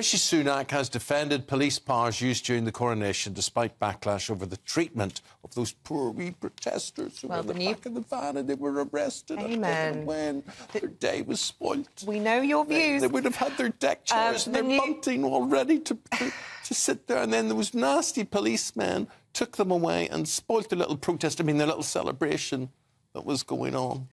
Rishi Sunak has defended police powers used during the coronation despite backlash over the treatment of those poor wee protesters who Well, were in the back you... of the van and they were arrested Amen. when the... their day was spoilt. We know your views. they would have had their deck um, chairs Um, and the their new- bunting all ready to, to, to sit there. And then there was nasty policemen took them away and spoilt the little protest, I mean, the little celebration that was going on.